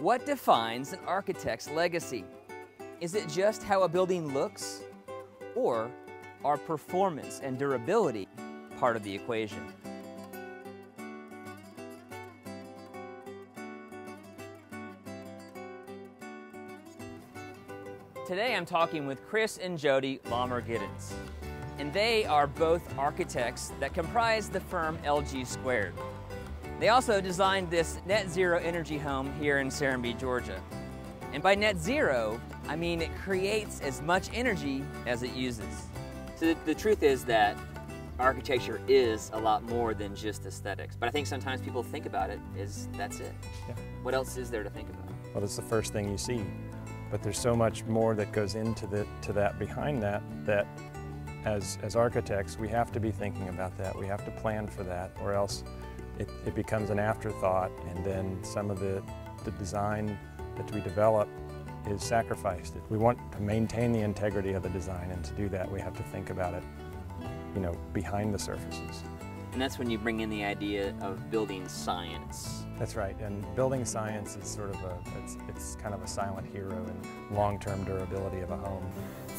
What defines an architect's legacy? Is it just how a building looks? Or are performance and durability part of the equation? Today I'm talking with Chris and Jodi Lammer Giddens, and they are both architects that comprise the firm LG Squared. They also designed this net zero energy home here in Serenbe, Georgia. And by net zero, I mean it creates as much energy as it uses. So the, the truth is that architecture is a lot more than just aesthetics. But I think sometimes people think about it is that's it. Yeah. What else is there to think about? Well, it's the first thing you see, but there's so much more that goes into the, to that behind that that as, as architects we have to be thinking about that. We have to plan for that or else it, it becomes an afterthought and then some of the, the design that we develop is sacrificed. We want to maintain the integrity of the design and to do that we have to think about it, you know, behind the surfaces. And that's when you bring in the idea of building science. That's right, and building science is sort of a, it's, it's kind of a silent hero in long-term durability of a home.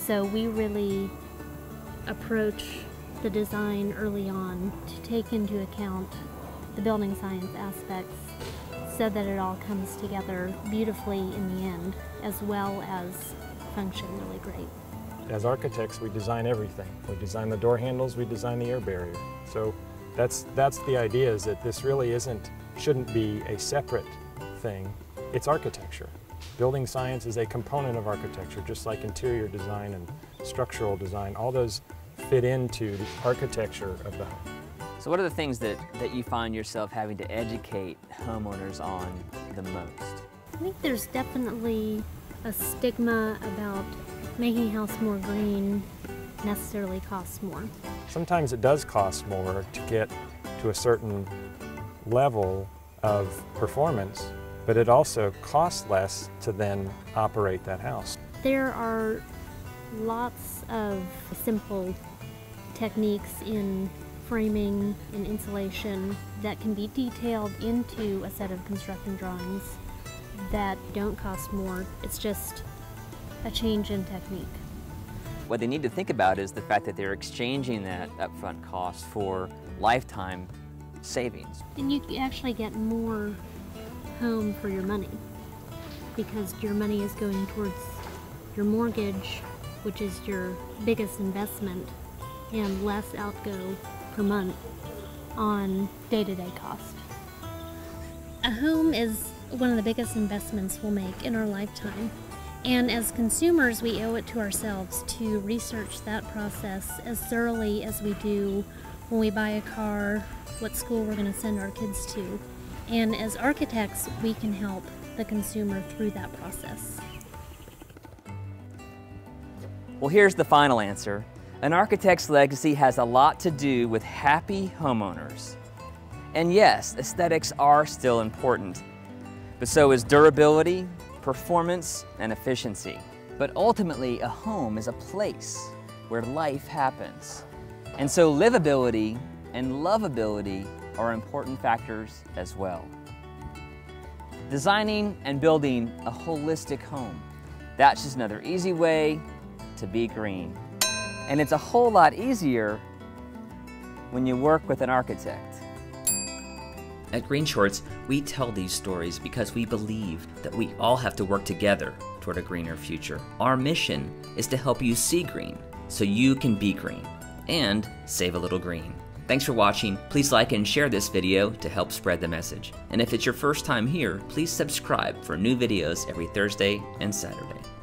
So we really approach the design early on to take into account the building science aspects so that it all comes together beautifully in the end as well as function really great. As architects, we design everything. We design the door handles, we design the air barrier. So that's, that's the idea is that this really isn't, shouldn't be a separate thing. It's architecture. Building science is a component of architecture, just like interior design and structural design. All those fit into the architecture of the home. So what are the things that, that you find yourself having to educate homeowners on the most? I think there's definitely a stigma about making a house more green necessarily costs more. Sometimes it does cost more to get to a certain level of performance, but it also costs less to then operate that house. There are lots of simple techniques in framing and insulation that can be detailed into a set of construction drawings that don't cost more. It's just a change in technique. What they need to think about is the fact that they're exchanging that upfront cost for lifetime savings. And you actually get more home for your money because your money is going towards your mortgage, which is your biggest investment, and less outgo per month on day-to-day cost. A home is one of the biggest investments we'll make in our lifetime. And as consumers, we owe it to ourselves to research that process as thoroughly as we do when we buy a car, what school we're going to send our kids to. And as architects, we can help the consumer through that process. Well, here's the final answer. An architect's legacy has a lot to do with happy homeowners. And yes, aesthetics are still important, but so is durability, performance, and efficiency. But ultimately, a home is a place where life happens. And so livability and lovability are important factors as well. Designing and building a holistic home. That's just another easy way to be green. And it's a whole lot easier when you work with an architect. At GreenShortz, we tell these stories because we believe that we all have to work together toward a greener future. Our mission is to help you see green so you can be green and save a little green. Thanks for watching. Please like and share this video to help spread the message. And if it's your first time here, please subscribe for new videos every Thursday and Saturday.